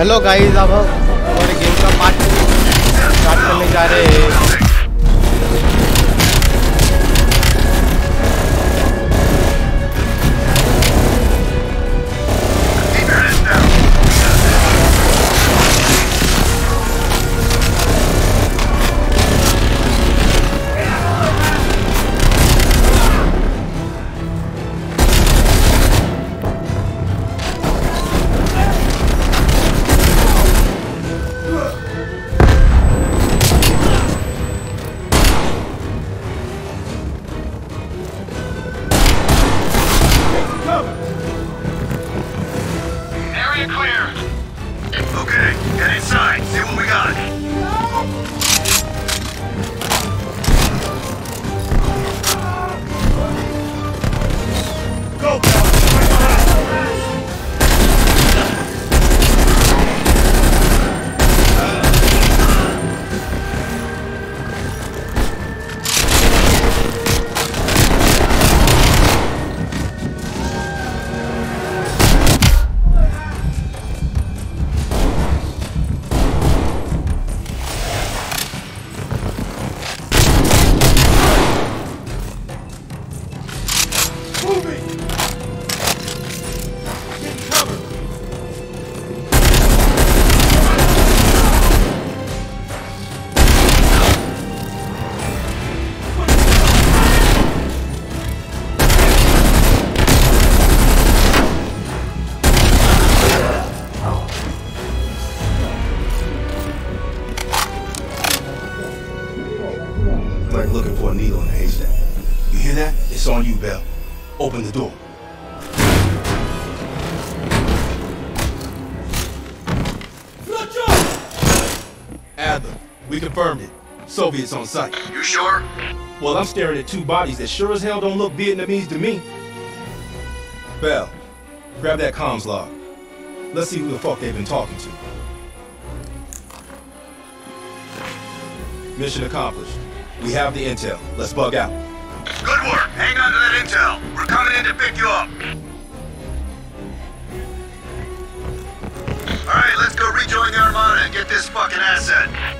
Hello guys अब हम हमारे गेम का पार्ट स्टार्ट करने जा रहे हैं। On site. You sure? Well, I'm staring at two bodies that sure as hell don't look Vietnamese to me. Bell, grab that comms log. Let's see who the fuck they've been talking to. Mission accomplished. We have the intel. Let's bug out. Good work. Hang on to that intel. We're coming in to pick you up. All right, let's go rejoin the Armada and get this fucking asset.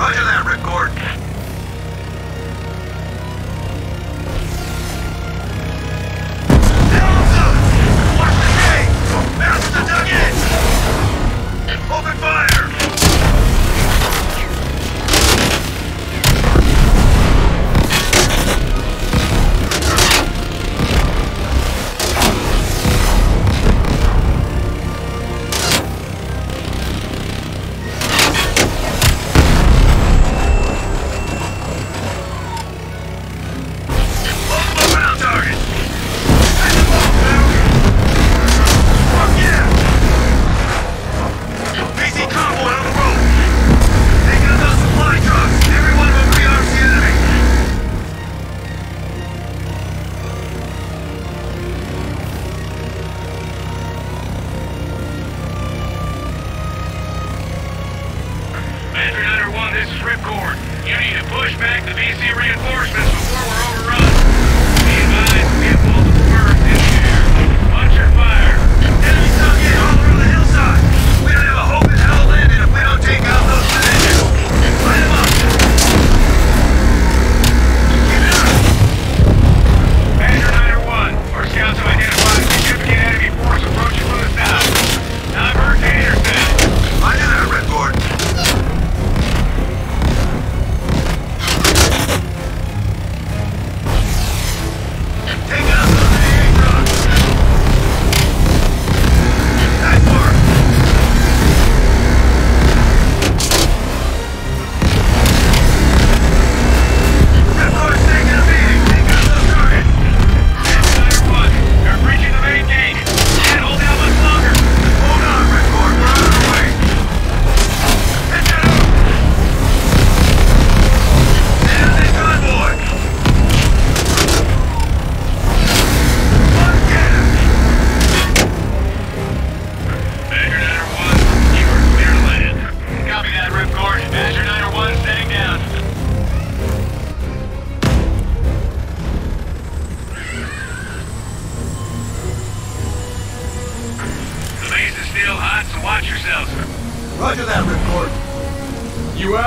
Roger that, record.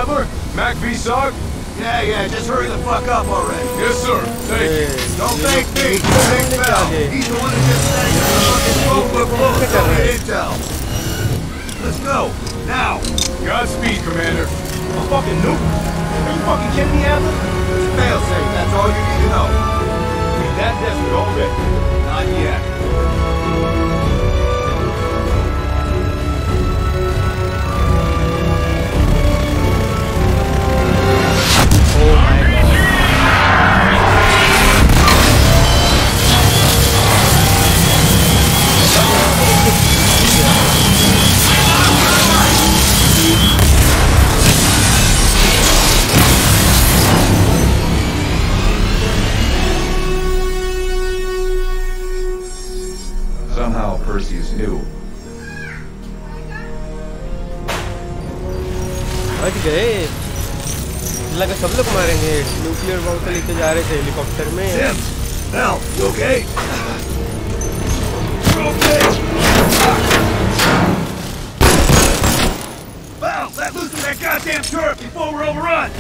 Adler? MACV-SOG? Yeah, yeah, just hurry the fuck up already. Yes, sir. Thank hey, you. Don't thank me. Thank Val. He's the one who just sang the fucking smoke with bullets on the intel. Let's go. Now. Godspeed, Commander. A fucking nuke? Are you fucking kidding me, Adler? It's failsafe. That's all you need to know. We that desperate already? Not yet. Perseus बच गए लगा सब लोग मारेंगे nuclear bomb से लेके जा रहे थे हेलीकॉप्टर में Bell, you okay? Okay. Bell, let loose of that goddamn turret before we're overrun.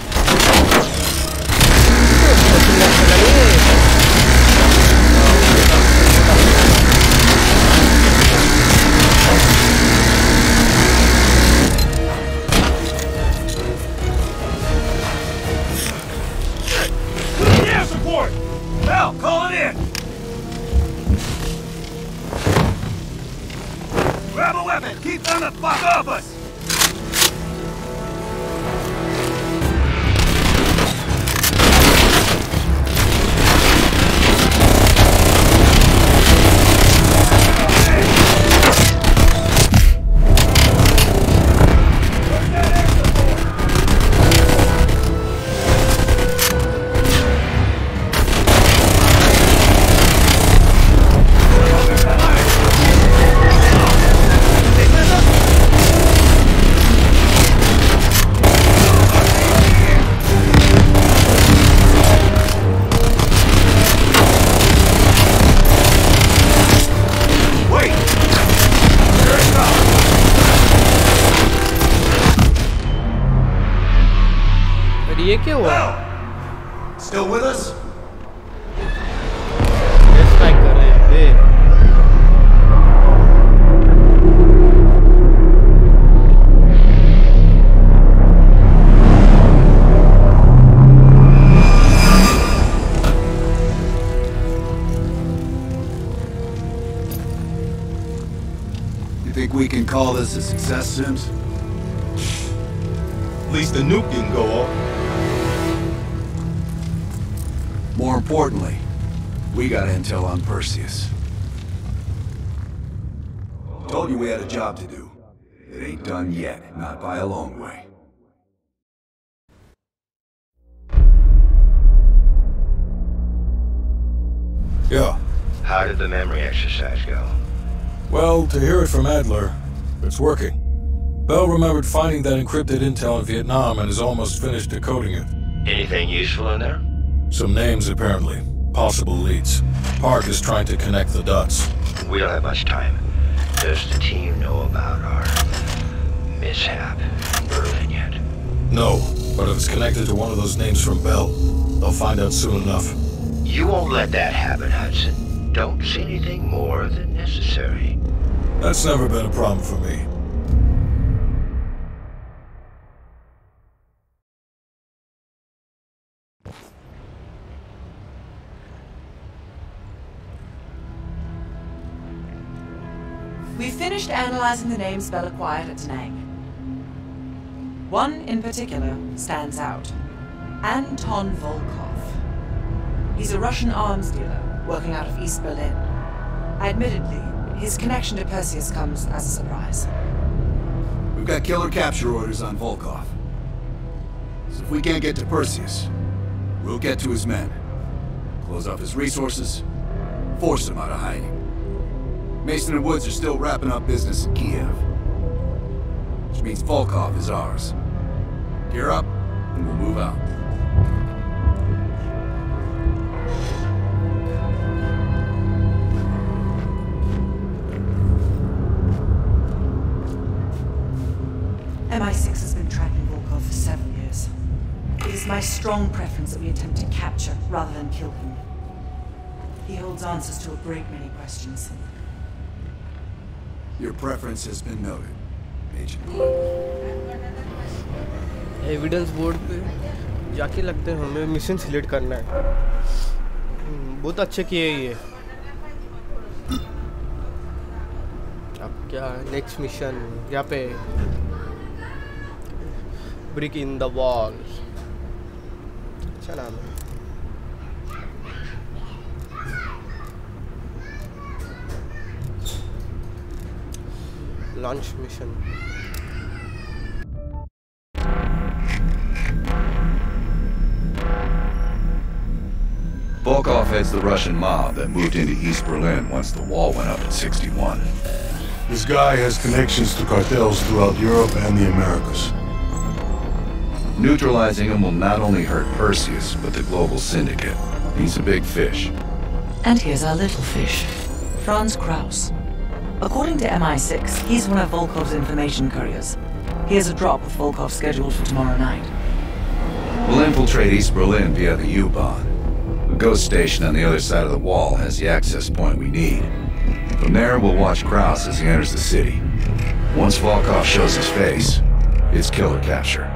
Ain't yet, not by a long way. Yeah. How did the memory exercise go? Well, to hear it from Adler, it's working. Bell remembered finding that encrypted intel in Vietnam and is almost finished decoding it. Anything useful in there? Some names, apparently. Possible leads. Park is trying to connect the dots. We don't have much time. Does the team know about our mishap in Berlin yet? No, but if it's connected to one of those names from Bell, they'll find out soon enough. You won't let that happen, Hudson. Don't say anything more than necessary. That's never been a problem for me. We finished analyzing the names Bell acquired at Danang. One in particular stands out. Anton Volkov. He's a Russian arms dealer working out of East Berlin. Admittedly, his connection to Perseus comes as a surprise. We've got killer capture orders on Volkov. So if we can't get to Perseus, we'll get to his men. Close off his resources, force him out of hiding. Mason and Woods are still wrapping up business in Kiev. Which means Volkov is ours. Gear up, and we'll move out. MI6 has been tracking Volkov for several years. It is my strong preference that we attempt to capture rather than kill him. He holds answers to a great many questions. Your preference has been noted, Agent Bond. Evidence board पे जाके लगते हैं हमें mission select करना है। हम्म, बहुत अच्छे किए ये। अब क्या नेक्स्ट मिशन यहाँ पे ब्रिक इन द वॉल अच्छा नाम है launch mission Volkov the Russian mob that moved into East Berlin once the wall went up in 61. This guy has connections to cartels throughout Europe and the Americas. Neutralizing him will not only hurt Perseus, but the global syndicate. He's a big fish. And here's our little fish, Franz Kraus. According to MI6, he's one of Volkov's information couriers. Here's a drop of Volkov scheduled for tomorrow night. We'll infiltrate East Berlin via the U-Bahn. The ghost station on the other side of the wall has the access point we need. From there, we'll watch Kraus as he enters the city. Once Volkov shows his face, it's killer capture.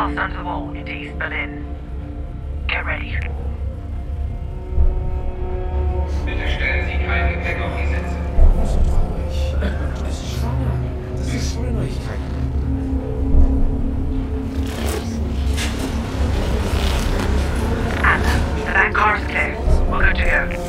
Under the wall into East Berlin. Get ready. Bitte stellen Sie kein Gepäck auf die Sitze. Anna, the back car is clear. We're good to go.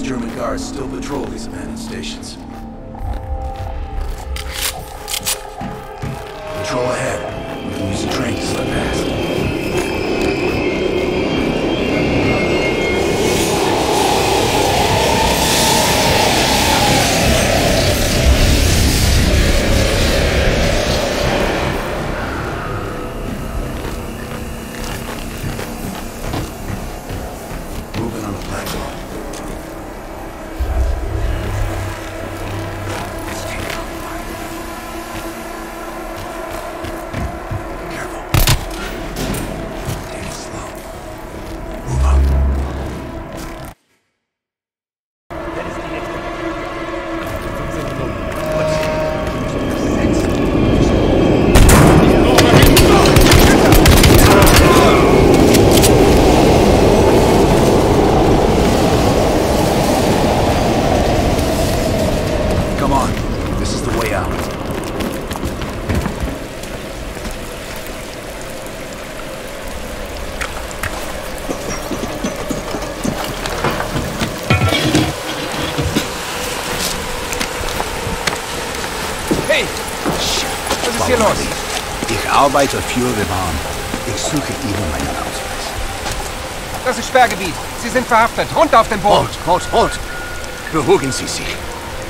These German guards still patrol these abandoned stations. Patrol ahead. hier los? Ich arbeite für the Bahn. Ich suche Ihnen meinen Ausweis. Das ist Sperrgebiet. Sie sind verhaftet. Runter auf den Boden. Halt, halt, halt! Beruhigen Sie sich.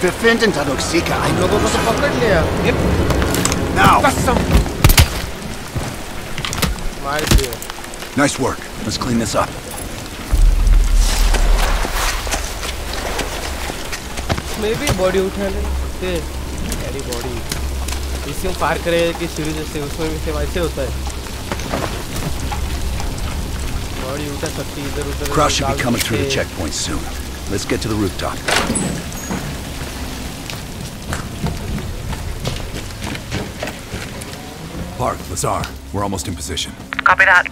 Wir finden dadurch sicher eine लोगों को तो पकड़ लिया Now! Was zum... मार दिया Nice work. Let's clean this up. मैं भी body उठा ले ते मेरी बॉडी इसी में पार करे कि सीढ़ी जैसे उसमें भी से वैसे होता है बॉडी उठा सकती इधर उधर Kraus should be डाल coming through the सकते। checkpoint soon. Let's get to the rooftop. Park, Lazar. We're almost in position. Copy that.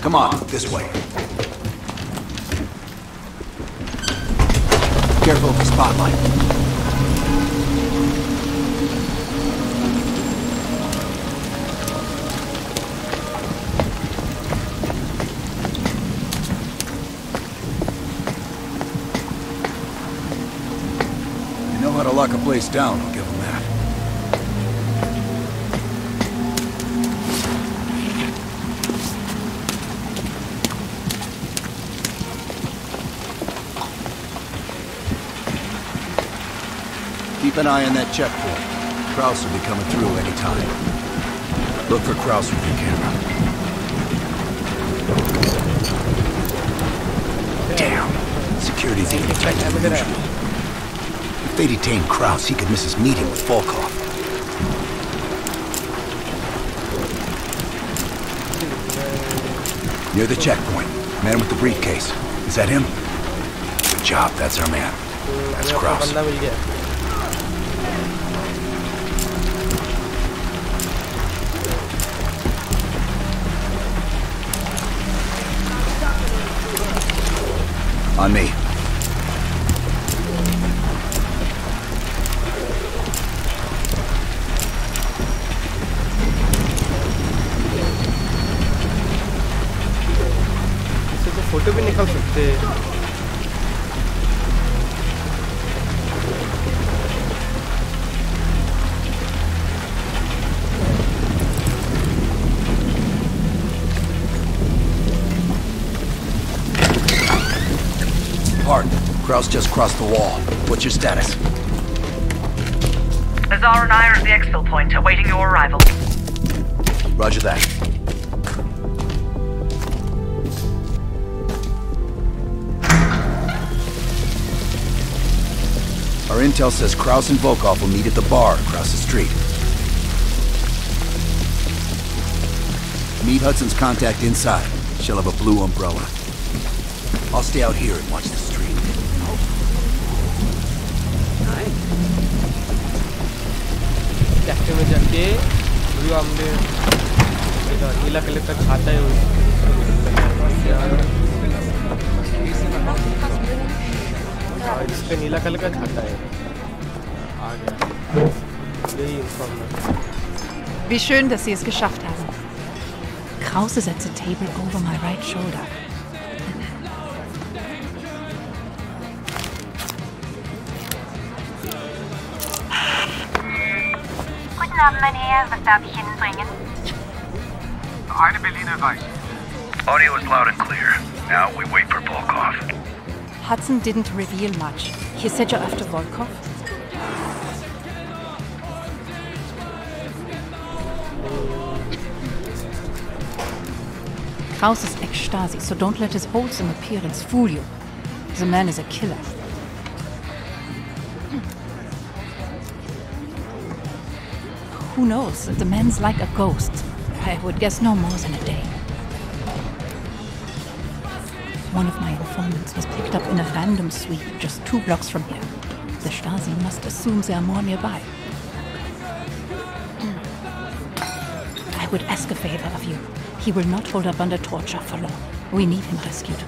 Come on, this way. Careful of the spotlight. Place down, I'll give them that. Keep an eye on that checkpoint. Kraus will be coming through any time. Look for Kraus with your camera. Damn. Security's even tighter than usual they detained Kraus, he could miss his meeting with Volkov. Near the checkpoint. Man with the briefcase. Is that him? Good job, that's our man. That's Kraus. On me. Crossed the wall. What's your status? Lazar and I are at the exfil point, awaiting your arrival. Roger that. Our intel says Kraus and Volkov will meet at the bar across the street. Meet Hudson's contact inside. She'll have a blue umbrella. I'll stay out here and watch the street. Cafe में जाके blue omelette इधर नीला colour का खाता है हाँ, इस पे नीला colour का खाता है आ गया यही information Wie schön, dass Sie es geschafft haben. Krause sets a table over my right shoulder. Guten Abend, mein Herr. Was darf ich Ihnen bringen? Eine Berliner Weiß. Audio is loud and clear. Now we wait for Volkov. Hudson didn't reveal much. He said you're after Volkov. Kraus is ex-Stasi, so don't let his wholesome appearance fool you. The man is a killer. Who knows? The man's like a ghost. I would guess no more than a day. One of my informants was picked up in a random sweep just two blocks from here. The Stasi must assume there are more nearby. I would ask a favor of you. He will not hold up under torture for long. We need him rescued.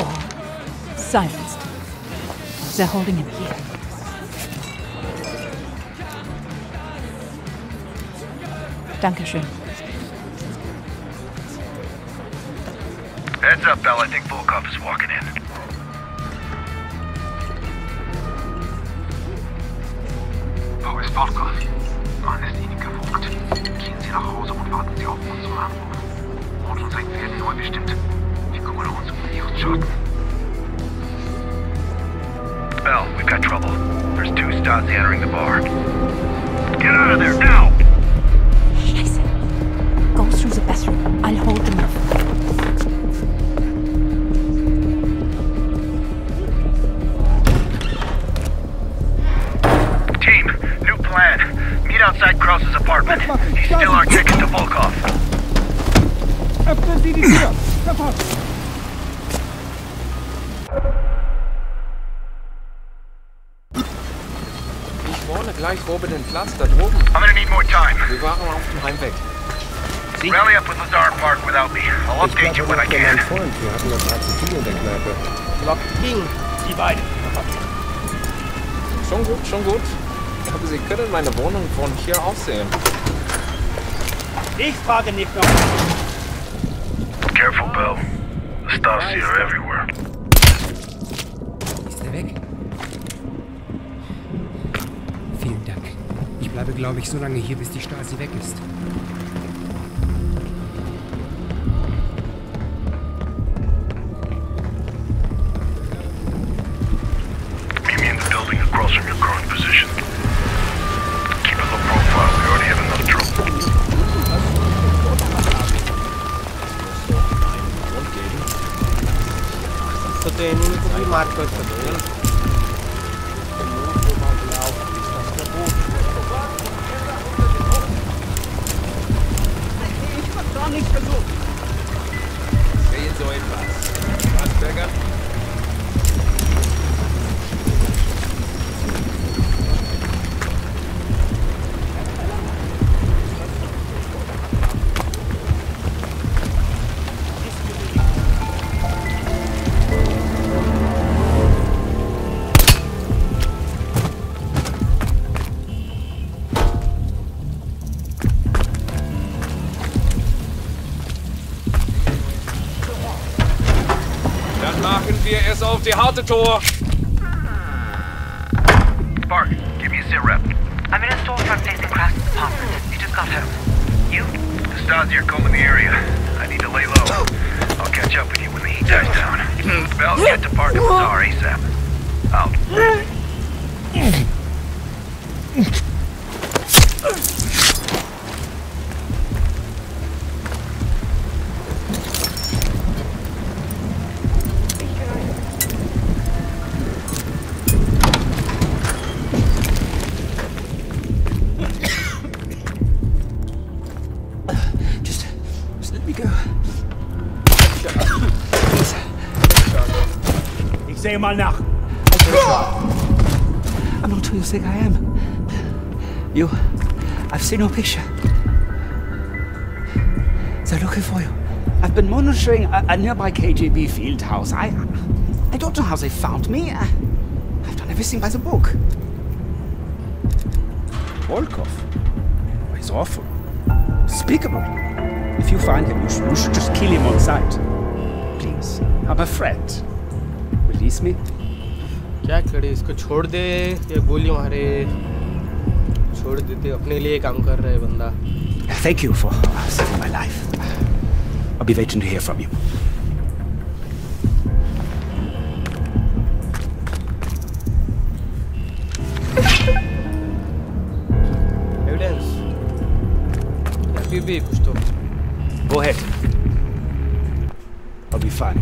Or silenced. They're holding him here. Dankeschön. Heads up, Bell. I think Volkov is walking in. Wo ist Volkov? Mann ist Ihnen gefolgt. Gehen Sie nach Hause und warten Sie auf unseren Anruf. Und Zeit werden neu bestimmt. Wir kümmern uns um Ihren Schaden. Bell, we've got trouble. There's two Stasi entering the bar. Get out of there, now! Sie die Tür! Sofort! Ich wohne gleich oben den Platz da droben. I'm gonna need more time. Wir waren auf dem Heimweg. Rally up with Lazar Park without me. I'll update you when I can. Freund, wir hatten das mal zu tun in der Kneipe. Locking. Die beiden. Schon gut, schon gut. Aber Sie können meine Wohnung von hier aus sehen. Ich frage nicht noch. Careful, Bell. The Stasi are everywhere. Ist er weg? Vielen Dank. Ich bleibe, glaube ich, so lange hier, bis die Stasi weg ist. बात कर सकते wir die harte Tor. Park, give me a sit rep. I'm in a storefront facing Kraus's apartment. You just got home. You? The Stasi are combing the area. I need to lay low. I'll catch up with you when the heat dies down. Hmm. Bell, get to Park and Ich sehe mal nach. I'm not who you think I am. You, I've seen your picture. They're looking for you. I've been monitoring a, a nearby KGB field house. I, I don't know how they found me. I, I've done everything by the book. Volkov? He's awful. Despicable. If you find him, you should, you should just kill him on sight. Please, I'm a friend. इसमें। क्या करे इसको छोड़ दे ये बोली हमारे छोड़ देते अपने लिए काम कर रहे बंदा। Thank you for my life I be to hear from you evidence भी कुछ तो। Go ahead I be fine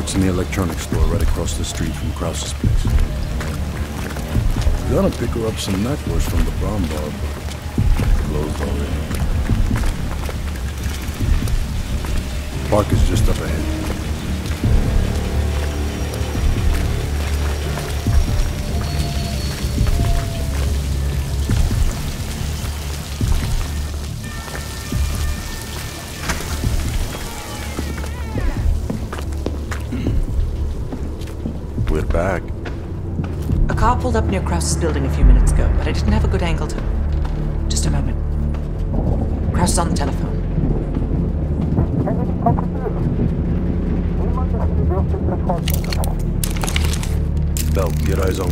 Park's in the electronics store right across the street from Kraus's place. Gonna pick her up some necklace from the brown bar, but already. Park is just up ahead. Back. A car pulled up near Kraus's building a few minutes ago, but I didn't have a good angle to. Just a moment. Kraus is on the telephone. Bell, get eyes on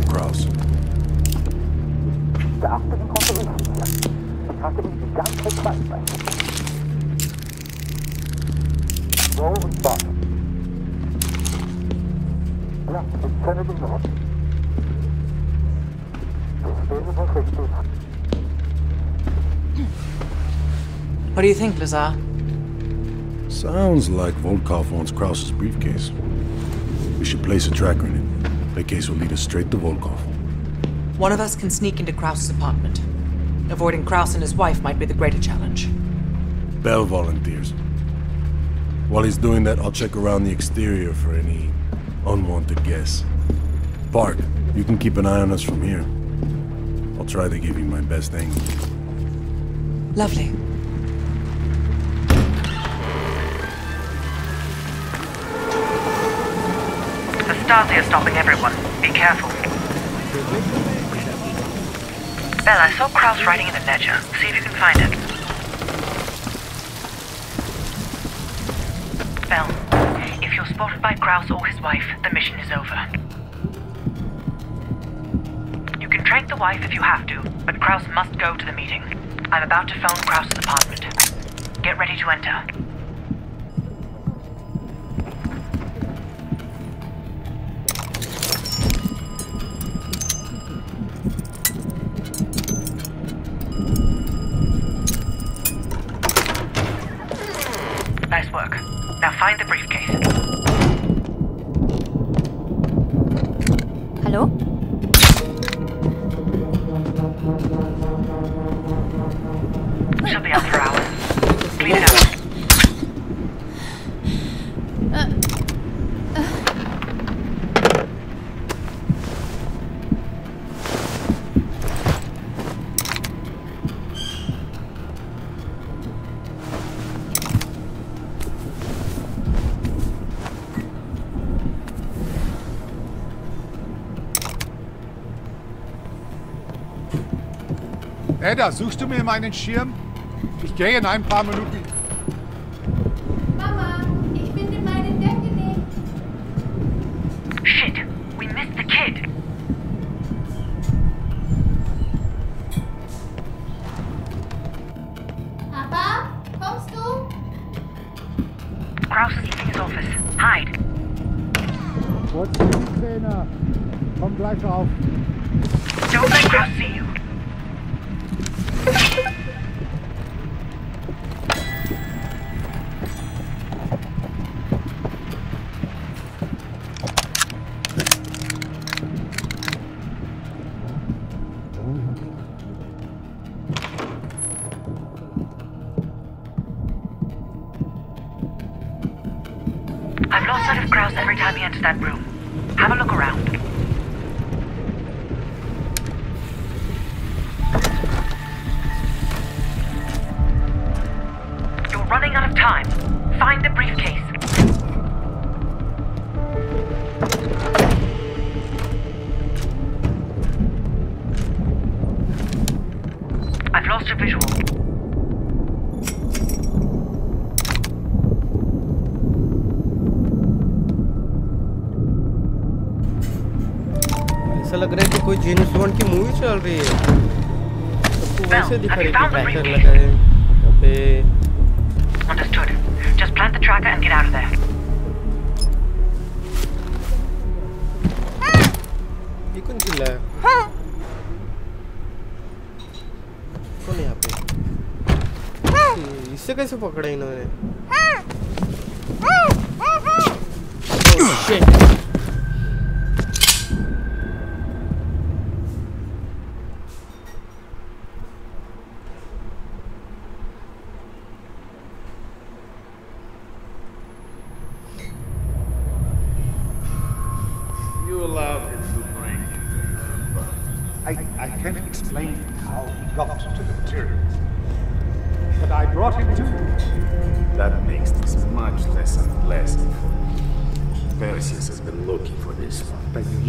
What do you think, Lazar? Sounds like Volkov wants Kraus's briefcase. We should place a tracker in it. The case will lead us straight to Volkov. One of us can sneak into Kraus's apartment. Avoiding Kraus and his wife might be the greater challenge. Bell volunteers. While he's doing that, I'll check around the exterior for any unwanted guests. Park, you can keep an eye on us from here. I'll try to give you my best angle. Lovely. The Stasi are stopping everyone. Be careful. Bell, I saw Kraus writing in a ledger. See if you can find it. Bell, if you're spotted by Kraus or his wife, the mission is over. Trank the wife if you have to, but Kraus must go to the meeting. I'm about to phone Kraus's apartment. Get ready to enter. Nice work. Now find the briefcase. Edda, suchst du mir meinen Schirm? Ich gehe in ein paar Minuten. Mama, ich finde meine Decke nicht. Shit, we missed the kid. Papa, kommst du? Kraus is leaving his office. Hide. What's the Trainer? Komm gleich auf. Don't let Kraus see you. Every time he enters that room. Have a look around. चल रही है। सबको वैसे दिखा रही है tracker लगा है। यहाँ पे। Understood. Just plant the tracker and get out of there. ये कौन चिल्ला है? कौन है यहाँ पे? इससे कैसे पकड़ा इन्होंने?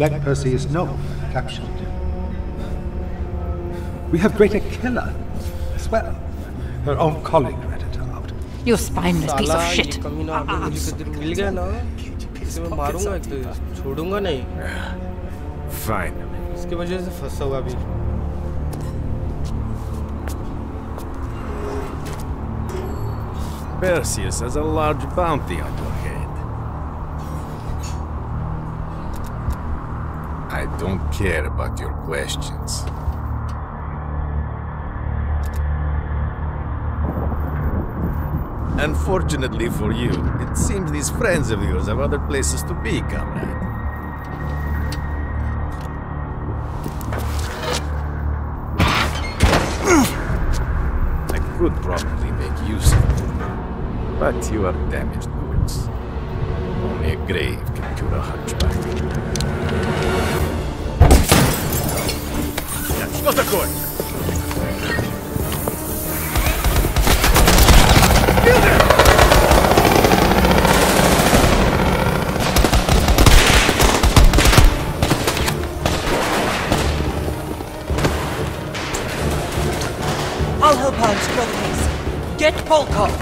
one. But you let Perseus know. Captured him. We have Greater Killer as well. Her own colleague ratted her out. You spineless piece of साला shit. ये कमीना अगर मुझे कदर मिल गया ना इसे मैं मारूंगा एक तो छोड़ूंगा नहीं Fine. इसकी वजह से फंसा हुआ अभी Perseus has a large bounty on your Don't care about your questions. Unfortunately for you, it seems these friends of yours have other places to be, comrade. I could probably make use of it, but you are damaged goods. Only a grave can cure a hunchback. Что такое? I'll help out secure the case. Get Volkov.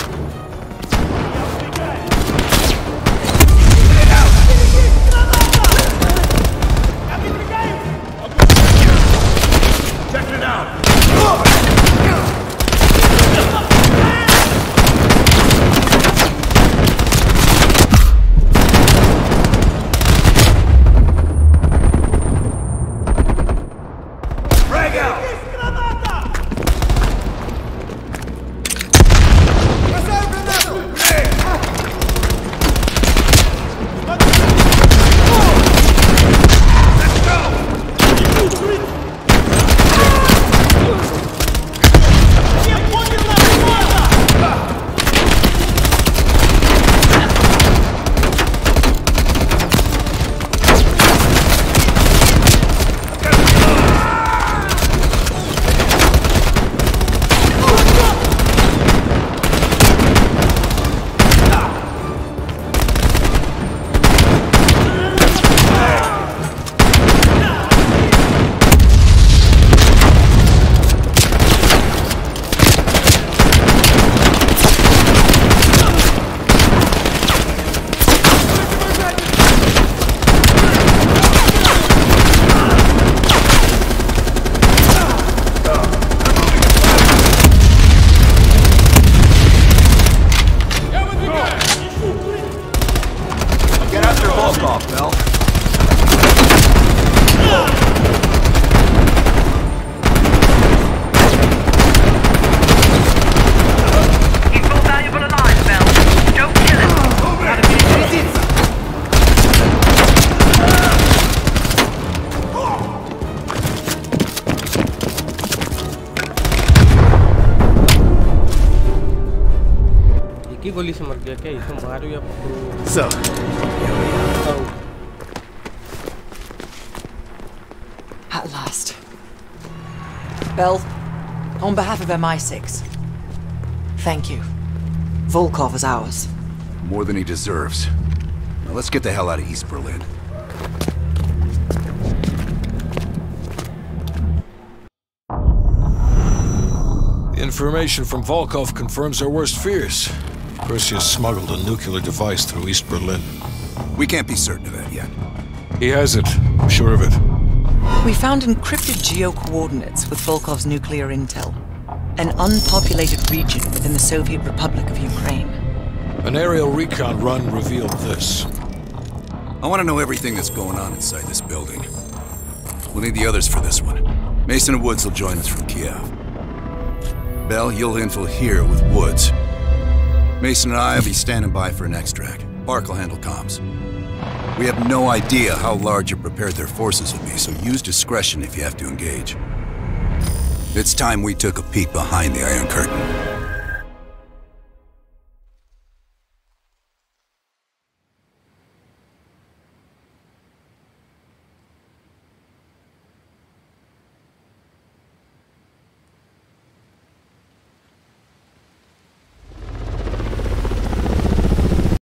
Of MI6, thank you. Volkov is ours. More than he deserves. Now let's get the hell out of East Berlin. The information from Volkov confirms our worst fears. Perseus smuggled a nuclear device through East Berlin. We can't be certain of that yet. He has it. I'm sure of it. We found encrypted geo-coordinates with Volkov's nuclear intel. An unpopulated region within the Soviet Republic of Ukraine. An aerial recon run revealed this. I want to know everything that's going on inside this building. We'll need the others for this one. Mason and Woods will join us from Kiev. Bell, you'll infill here with Woods. Mason and I will be standing by for an extract. Park will handle comms. We have no idea how large or prepared their forces will be, so use discretion if you have to engage. It's time we took a peek behind the Iron Curtain.